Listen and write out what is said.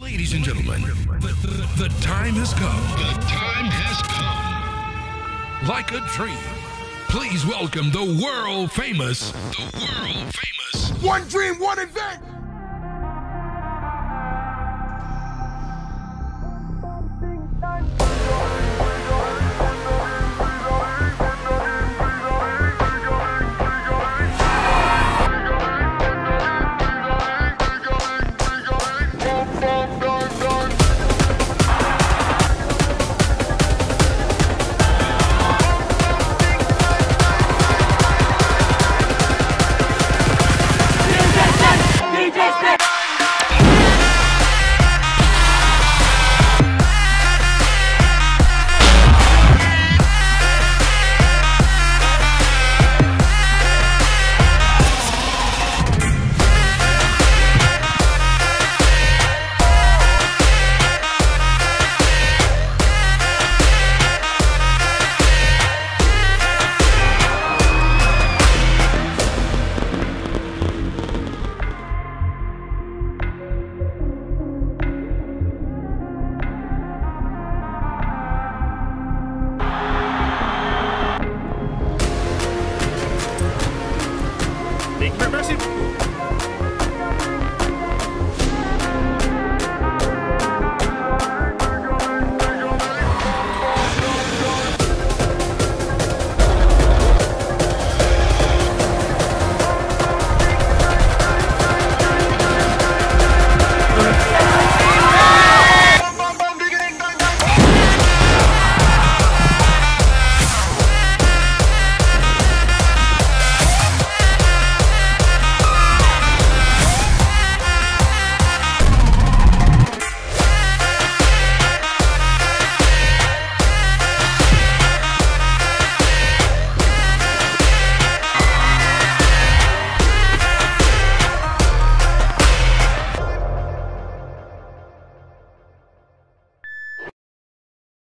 Ladies and gentlemen, the, the, the time has come. The time has come. Like a dream. Please welcome the world famous, the world famous One dream, one event. worship